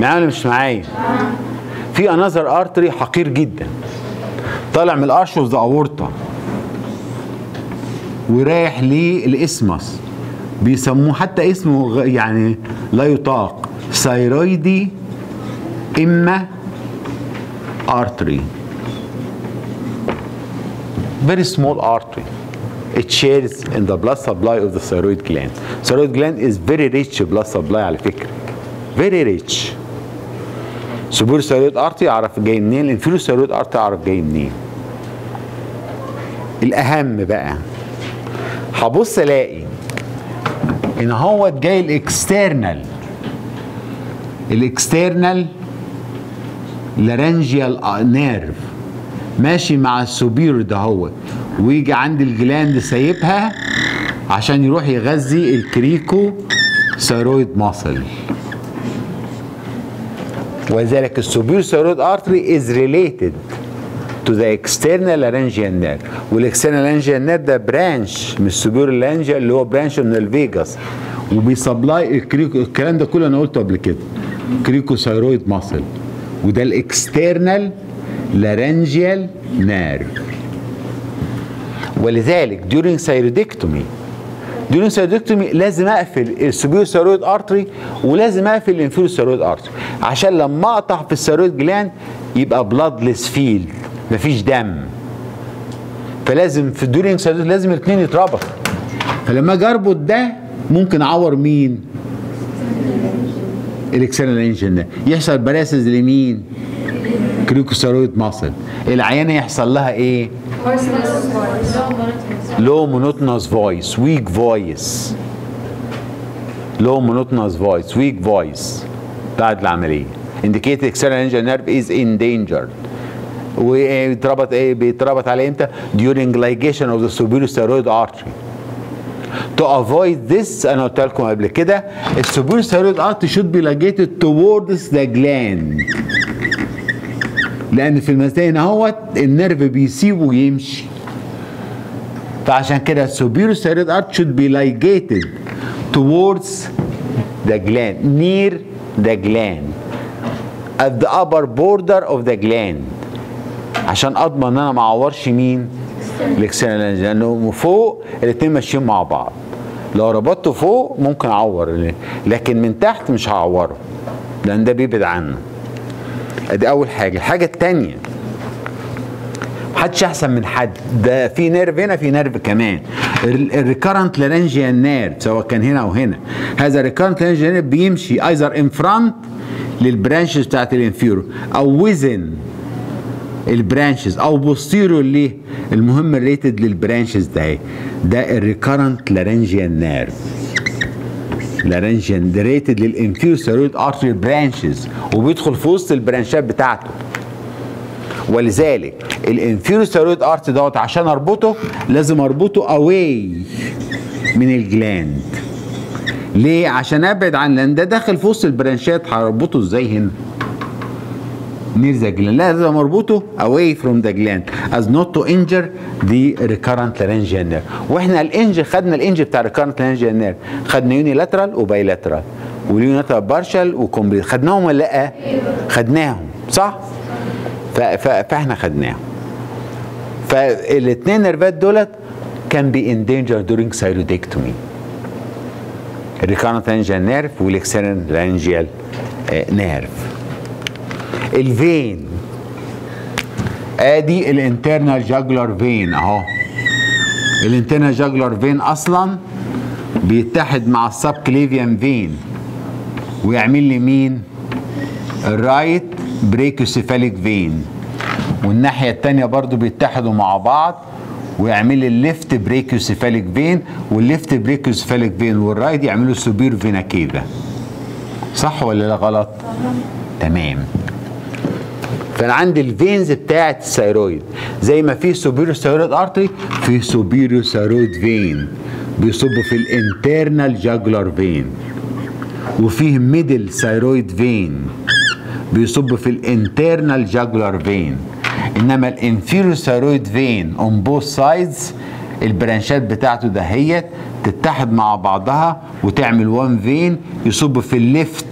معايا ولا مش معايا. في another artery حقير جدا. طالع من ال arch of the ورايح لل isthmus. بيسموه حتى اسمه يعني لا يطاق. thyroidea ima artery. Very small artery. It shares in the blood supply of the thyroid gland. Thyroid gland is very rich blood supply على فكرة. Very rich. Superior thyroid artery اعرف جاي منين؟ inferior thyroid artery اعرف جاي منين؟ الأهم بقى هبص ألاقي إن هو جاي ال external. ال external laryngeal nerve ماشي مع ال superior ده هو ويجي عند ال gland سايبها عشان يروح يغذي ال cricothyroid muscle ولذلك ال superior thyroid artery is related to the external laryngeal nerve. وال external laryngeal nerve ده branch من ال superior laryngeal اللي هو branch من ال vagus وبي supply ال crico الكلام ده كله أنا قلته قبل كده. cricothyroid muscle وده ال external laryngeal nerve ولذلك during thyroidectomy thyroidectomy لازم أقفل ال superior thyroid artery ولازم أقفل ال inferior thyroid artery عشان لما أقطع في ال thyroid gland يبقى bloodless field مفيش دم. فلازم في during thyroid لازم الاثنين يتربطوا فلما أجي أربط ده ممكن أعور مين؟ ال external injury يحصل paralysis لمين؟ cricothyroid muscle العيانه يحصل لها إيه؟ low monotonous voice weak voice low monotonous voice weak voice بعد العملية indicate external laryngeal nerve is endangered وبيتربط إيه بيتربط على إمتى during ligation of the superior thyroid artery to avoid this أنا قلت لكم قبل كده ال superior thyroid artery should be ligated towards the gland لأن في المثال هنا هو ال nerve بيسيبه ويمشي. فعشان كده ال superior thyroid artery should be ligated towards the gland near the gland at the upper border of the gland. عشان أضمن إن أنا ما أعورش مين؟ ال external لأنه فوق الاثنين ماشيين مع بعض. لو ربطته فوق ممكن أعور لكن من تحت مش هعوره. لأن ده بيبعد عنه. ادي أول حاجة. الحاجة الثانية محدش أحسن من حد. ده في nerve هنا في nerve كمان. ال recurrent laryngeal nerve سواء كان هنا أو هنا. هذا ال recurrent laryngeal nerve بيمشي either in front لل branches بتاعت ال inferior أو within ال branches أو posterior ليه المهم related لل branches ده اهي ده ال recurrent laryngeal nerve laryngeal related لل inferior thyroid artery branches وبيدخل في وسط ال branchات بتاعته. ولذلك ال inferior thyroid artery دوت عشان أربطه لازم أربطه away من ال gland ليه؟ عشان أبعد عن لأن ده داخل في وسط ال branchات هربطه إزاي هنا؟ Near the gland. لا لازم اربطه away from the gland as not to injure the recurrent laryngeal nerve. وإحنا ال injury خدنا ال injury بتاع recurrent laryngeal nerve. خدنا unilateral و bilateral وال unilateral partial و complete خدناهم ولا لا؟ خدناهم صح؟ فاحنا خدناهم. فالاثنين nerveات دولت كان بي endangered during thyroidectomy ال recurrent laryngeal nerve وال external laryngeal nerve ال vein. آدي ال internal jugular vein أهو. ال internal jugular vein أصلا بيتحد مع ال subclavian vein ويعمل لي مين؟ ال right brachiocephalic vein والناحية التانية برضو بيتحدوا مع بعض ويعمل لي ال left brachiocephalic vein وال left brachiocephalic vein وال right يعملوا superior vena cava صح ولا لا غلط؟ تمام. فانا عندي ال veins بتاعت ال thyroid زي ما في superior thyroid artery في superior thyroid vein. بيصب في ال internal jugular vein. وفيه middle thyroid vein. بيصب في ال internal jugular vein. إنما ال inferior thyroid vein on both sides ال branchات بتاعته دهيت تتحد مع بعضها وتعمل one vein يصب في ال left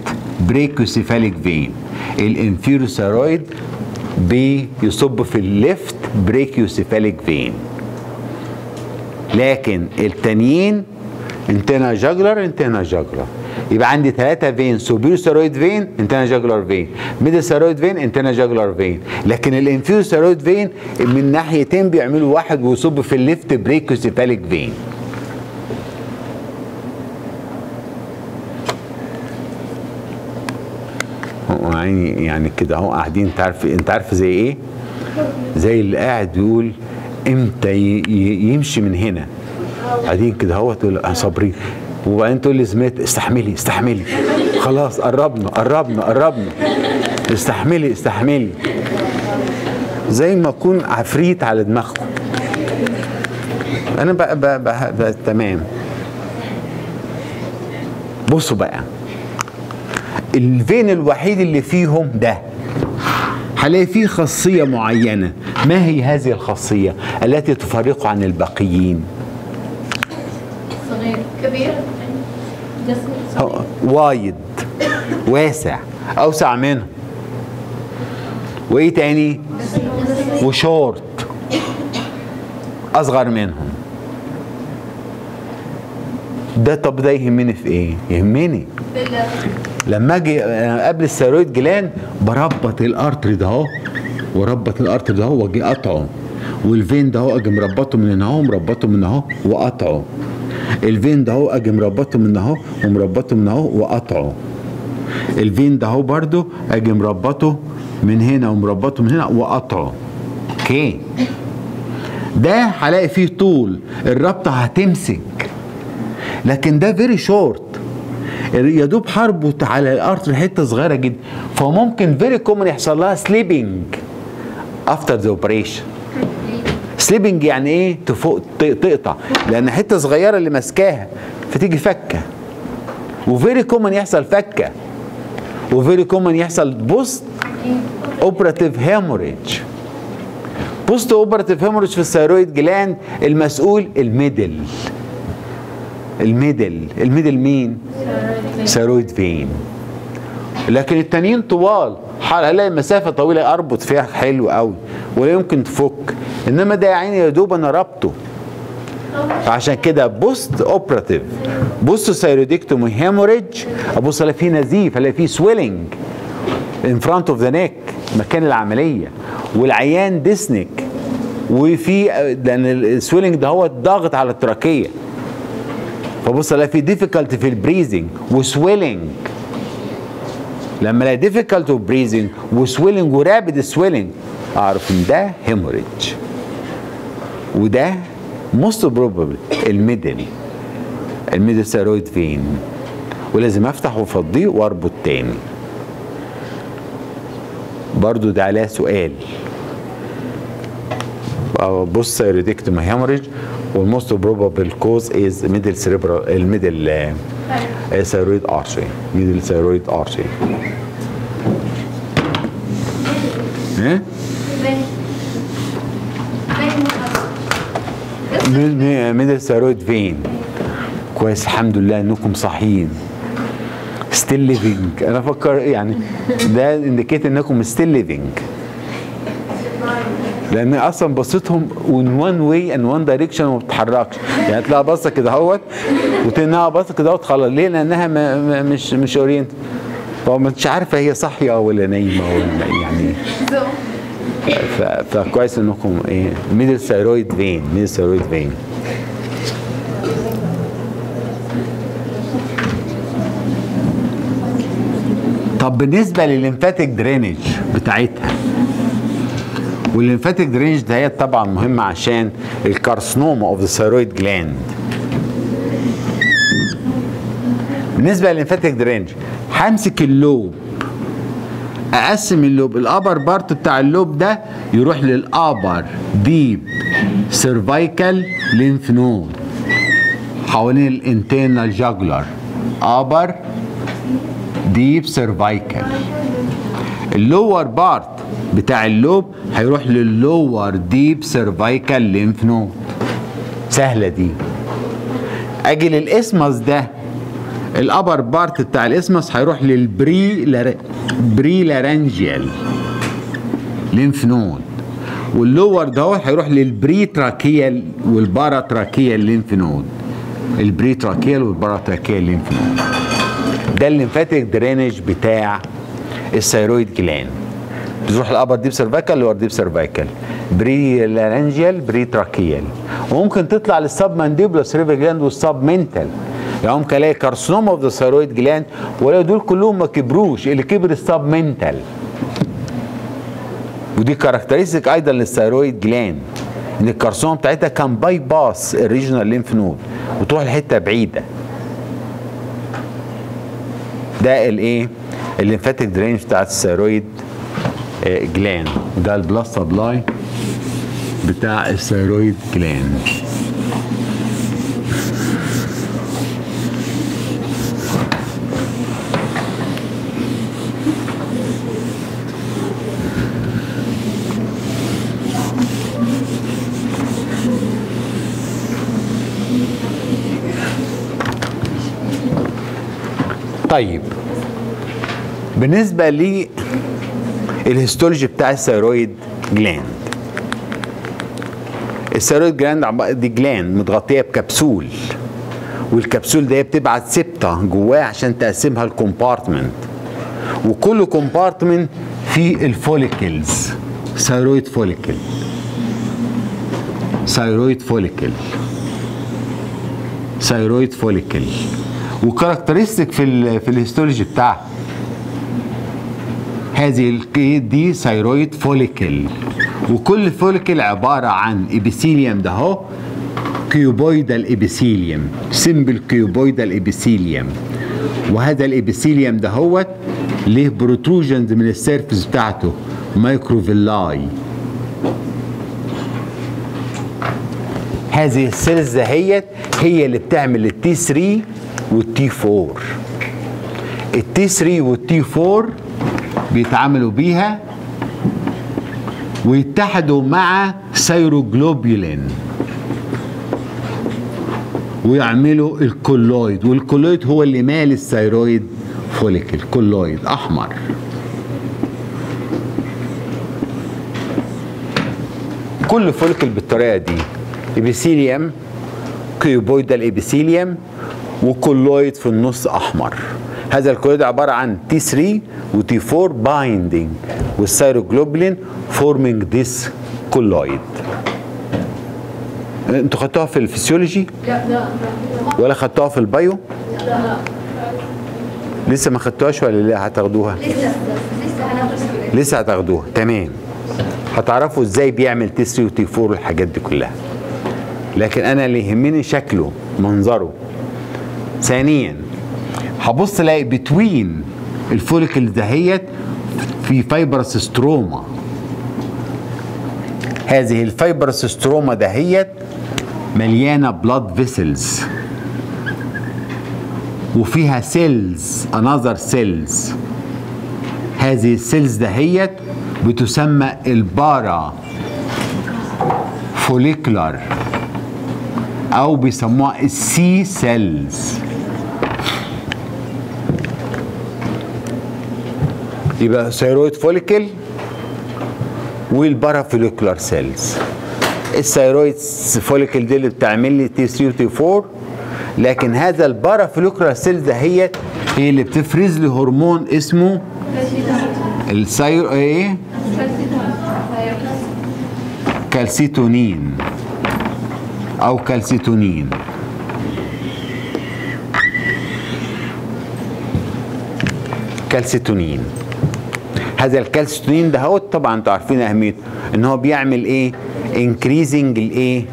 brachiocephalic vein ال inferior thyroid بيصب في ال left brachiocephalic vein لكن التانيين internal jugular internal jugular يبقى عندي ثلاثة vein superior thyroid vein internal jugular vein middle thyroid vein internal jugular vein لكن ال inferior thyroid vein من ناحيتين بيعملوا واحد ويصب في ال left brachiocephalic vein يعني يعني كده اهو قاعدين. انت عارف انت عارف زي إيه؟ زي اللي قاعد بيقول إمتى يمشي من هنا. قاعدين كده اهو تقول صابرين وبعدين تقول لزميلتك استحملي استحملي. خلاص قربنا قربنا قربنا. استحملي استحملي. زي ما اكون عفريت على دماغكم. أنا بقى, بقى, بقى, بقى تمام. بصوا بقى. الفين الوحيد اللي فيهم ده. هلاقي فيه خاصية معينة. ما هي هذه الخاصية التي تفرقه عن الباقيين؟ صغير كبير جسم صغير. wide واسع أوسع منهم وإيه تاني؟ وشورت أصغر منهم. ده طب ده يهمني في إيه؟ يهمني. لما أجي أنا قبل ال thyroid gland بربط ال artery ده اهو وربط ال artery ده اهو واجي قطعه وال vein ده اهو أجي مربطه من هنا اهو مربطه من اهو وقطعه ال vein ده اهو أجي مربطه من اهو ومربطه من اهو وقطعه ال vein ده اهو برده أجي مربطه من هنا ومربطه من هنا وقطعه okay؟ ده هلاقي فيه طول الرابطة هتمسك. لكن ده very short يا دوب هربط على ال artery حتة صغيرة جدا. فممكن very common يحصل لها slipping after the operation slipping يعني إيه؟ تفوق تقطع. لأن حتة صغيرة اللي ماسكاها فتيجي فكة. و very common يحصل فكة. و very common يحصل postoperative hemorrhage postoperative hemorrhage في ال thyroid gland المسؤول ال middle. ال middle. ال middle مين؟ thyroid vein. لكن التانيين طوال هلاقي مسافة طويلة أربط فيها حلو قوي ولا يمكن تفك. إنما ده يا عيني يا دوب أنا ربطه. عشان كده post operative post thyroidectomy hemorrhage أبص ألاقي فيه نزيف ألاقي فيه swelling in front of the neck مكان العملية. والعيان dyspneic وفي لأن ال swelling ده هو ضاغط على ال trachea. فبص ألاقي في difficulty في ال breathing و swelling لما ألاقي difficulty في breathing و swelling و rapid swelling أعرف إن ده hemorrhage وده most probable ال middle ال middle thyroid vein؟ ولازم أفتح وأفضيه وأربط تاني. برضو ده عليه سؤال. post thyroidectomy hemorrhage وال most probable cause is middle cerebral ال middle thyroid artery middle thyroid artery إيه middle thyroid vein كويس الحمد لله انكم صاحيين still living أنا أفكر يعني ده indicate انكم still living لأن أصلا بصيتهم one one way in one direction وما بتتحركش يعني تلاقيها باصة كده أهوت وتنها باصة كده أهوت خلاص. ليه؟ لأنها ما ما مش مش orient فمش عارفه هي صاحيه ولا نايمة ولا يعني. فكويس إنكم إيه middle thyroid vein middle thyroid vein طب بالنسبة للل lymphatic drainage بتاعتها وال lymphatic drainage ده طبعا مهمه عشان ال carcinoma of the thyroid gland بالنسبة للل lymphatic drainage همسك ال lobe اقسم ال lobe ال upper part بتاع ال lobe ده يروح لل upper deep cervical lymph node حوالين ال internal jugular upper deep cervical ال lower part بتاع ال lobe هيروح لل lower deep cervical lymph node سهلة دي. أجي لل isthmus ده. ال upper part بتاع ال isthmus هيروح لل pre. pre laryngeal lymph node وال lower ده هيروح لل pre tracheal وال para tracheal lymph node ال pre tracheal وال para tracheal lymph node ده ال lymphatic drainage بتاع ال thyroid gland. بتروح ال upper deep cervical lower deep cervical pre laryngeal pre tracheal. وممكن تطلع لل submandibular salivary gland وال submental يعني ممكن ألاقي carcinoma of the thyroid gland ولا دول كلهم ما كبروش اللي كبر ال submental ودي characteristic أيضا لل thyroid gland إن ال carcinoma بتاعتها can bypass ال regional lymph node وتروح لحتة بعيدة. ده الايه ال lymphatic drainage بتاعت ال thyroid gland ده ال blood supply بتاع ال thyroid gland طيب. بالنسبة لل histology بتاع ال thyroid gland ال thyroid gland دي gland متغطية ب capsule وال capsule دي بتبعت septa جواه عشان تقسمها ل compartment وكل compartment فيه ال follicles thyroid follicle. thyroid follicle. thyroid follicle. و characteristic في ال في ال histology بتاعها. هذه ال- دي thyroid follicle. وكل follicle عبارة عن epithelium ده أهو. cuboidal epithelium simple cuboidal epithelium وهذا ال epithelium ده هو ليه projections من ال surface بتاعته. microvilli. هذه ال cells دهيت هي اللي بتعمل التي 3 والتي 4 التي 3 والتي 4 بيتعاملوا بيها ويتحدوا مع thyroglobulin ويعملوا ال colloid وال colloid هو اللي مال ال thyroid follicle colloid أحمر. كل follicle بالطريقة دي epithelium cuboidal epithelium و colloid في النص أحمر. هذا ال colloid عبارة عن T 3 و T 4 binding وال thyroglobulin forming this colloid أنتوا خدتوها في الفسيولوجي؟ لا لا ولا خدتوها في ال bio؟ لا لسه ما خدتوهاش ولا لا؟ هتاخدوها. لسه لسه هتاخدوها. تمام. هتعرفوا إزاي بيعمل 3 و T 4 والحاجات دي كلها. لكن أنا اللي يهمني شكله منظره. ثانيا هبص ألاقي between ال follicle دهيت في fibrous stroma. هذه ال fibrous stroma دهيت مليانة blood vessels وفيها cells another cells هذه ال cells دهيت بتسمى ال parafollicular أو بيسموها ال C cells يبقى thyroid follicle وال parafollicular cells. ال thyroid follicle دي اللي بتعمل لي T3 و T4 لكن هذا ال parafollicular cells دهيت هي اللي بتفرز لي هرمون اسمه السير إيه؟ كالسيتونين أو calcitonin. calcitonin. هذا الكالسيتونين ده هو طبعا أنتوا عارفين أهميته إن هو بيعمل إيه؟ increasing الإيه؟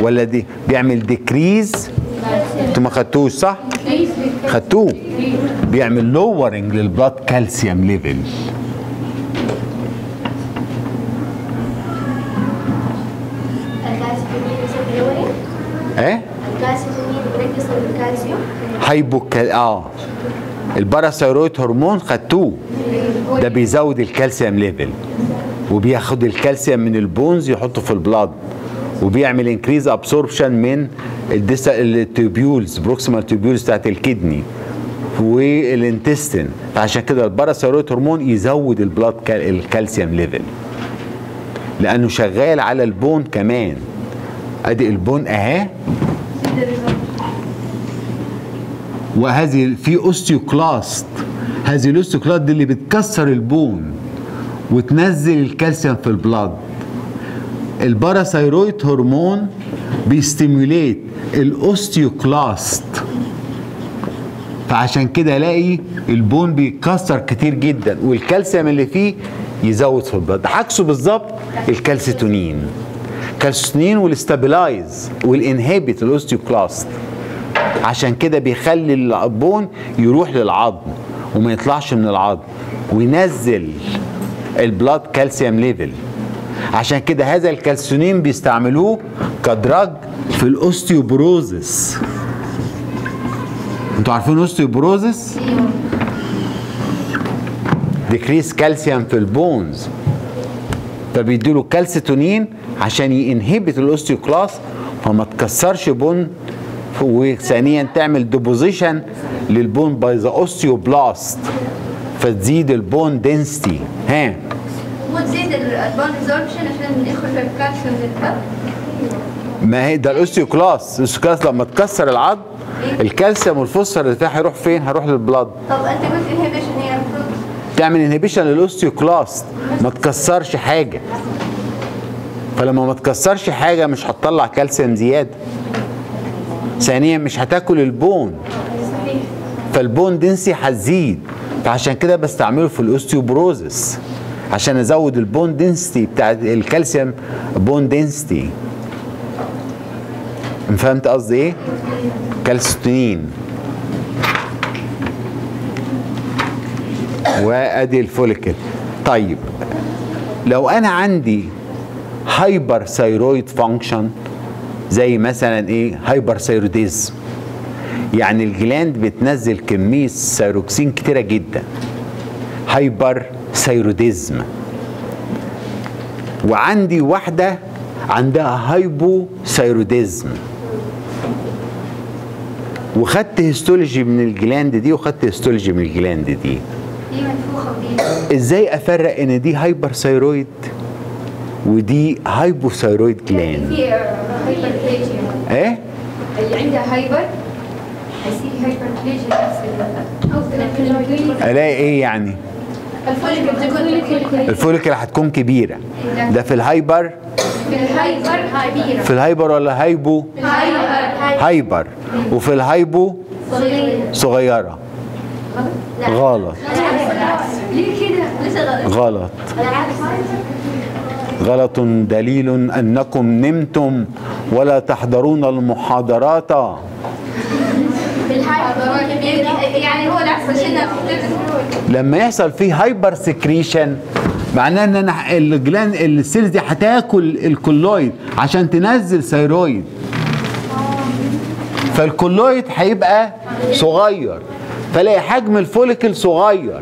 ولا دي بيعمل decrease أنتوا ما خدتوش صح؟ خدتوه. بيعمل lowering لل blood calcium level إيه؟ hypocal آه. ال parathyroid hormone خدتوه. ده بيزود ال calcium level وبياخد الكالسيوم من ال bones يحطه في ال blood. وبيعمل increase absorption من ال tubules proximal tubules بتاعت ال kidney وال intestine فعشان كده ال parathyroid hormone يزود ال blood cal ال calcium level لأنه شغال على ال bone كمان. أدي ال bone أهي. وهذه في osteoclast هذه ال osteoclast دي اللي بتكسر ال bone وتنزل الكالسيوم في البلاد. الباراثيرويد هرمون بيستيموليت الاوستيوكلاست. فعشان كده الاقي ال bone بيتكسر كتير جدا والكالسيوم اللي فيه يزود في ال blood عكسه بالظبط الكالسيتونين. الكالسيتونين والاستابلايز والانهبت الاوستيوكلاست. عشان كده بيخلي ال bone يروح للعظم. وما يطلعش من العظم وينزل ال blood calcium level عشان كده هذا الكالسيونين بيستعملوه ك drug في ال osteoporosis أنتوا عارفين osteoporosis decrease calcium في ال bones فبيديله كالسيتونين عشان ي inhibit ال osteoclast فما تكسرش bone وثانيا تعمل deposition لل bone by the osteoblast فتزيد ال bone density ها. وتزيد ال bone resorption عشان يخرج الكالسيوم ما هي ده ال osteoclast. ال osteoclast لما تكسر العظم الكالسيوم والفوسفور اللي فيها هيروح فين؟ هيروح لل blood. طب أنت قلت inhibition هي المفروض تعمل inhibition لل osteoclast ما تكسرش حاجة. فلما ما تكسرش حاجة مش هتطلع calcium زيادة. ثانيا مش هتاكل ال bone. فال bone density هتزيد فعشان كده بستعمله في ال osteoporosis عشان أزود ال bone density بتاع ال calcium bone density فهمت قصدي إيه؟ كالسيتونين وأدي ال follicle. طيب لو أنا عندي hyperthyroid function زي مثلا إيه؟ hyperthyroidism يعني ال gland بتنزل كمية ثايروكسين كتيرة جدا. hyperthyroidism وعندي واحدة عندها hypothyroidism وخدت histology من ال gland دي وخدت histology من ال gland دي. دي منفوخة ودي إزاي أفرق إن دي hyperthyroid ودي hypothyroid gland؟ في hyperplasia إيه؟ اللي عندها hyper هيصير hyperplasia نفس ألاقي إيه يعني؟ ال follicle. هتكون كبيرة. ده في ال hyper؟ في ال hyper كبيرة. في ال hyper ولا hypo؟ hyper hyper. وفي ال hypo؟ صغيرة. صغيرة. غلط. ليه كده؟ لسه غلط غلط غلط دليل أنكم نمتم ولا تحضرون المحاضرات. يعني هو لما يحصل فيه hypersecretion معناه إن أنا ال gland ال cells دي هتاكل ال colloid عشان تنزل thyroid. فال colloid هيبقى صغير فلاقي حجم ال follicle صغير.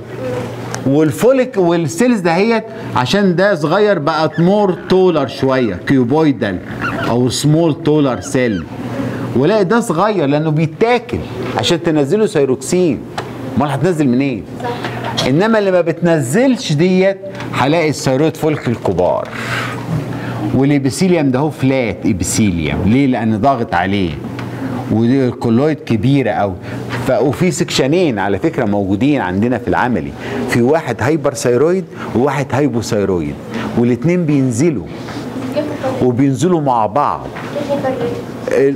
وال follic وال cells دهيت عشان ده صغير بقت more taller شوية cuboidal أو small taller cell ولاقي ده صغير لأنه بيتاكل عشان تنزله سيروكسين أمال هتنزل منين؟ إنما اللي ما بتنزلش ديت هلاقي ال thyroid follicle الكبار وال epithelium ده هو flat epithelium ليه؟ لأن ضاغط عليه ودي ال colloid كبيرة قوي. وفي section ين على فكرة موجودين عندنا في العملي. في واحد hyperthyroid وواحد hypothyroid والاثنين بينزلوا. وبينزلوا مع بعض.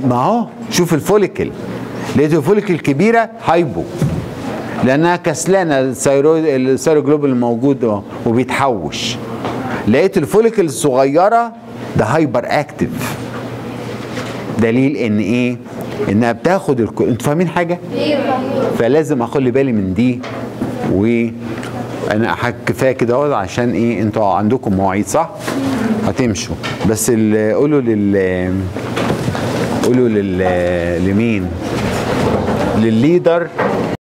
ما هو؟ شوف ال follicle. لقيت ال follicle الكبيره hypo. لأنها كسلانة ال thyroid ال thyroglobulin الموجود وبيتحوش. لقيت ال follicle الصغيرة ده hyperactive. دليل إن إيه؟ إنها بتاخد الك... أنتوا فاهمين حاجة؟ فلازم أخلي بالي من دي و أنا كفاية كده أهو عشان إيه أنتوا عندكم مواعيد صح؟ هتمشوا. بس قولوا لل قولوا لل لمين؟ للليدر.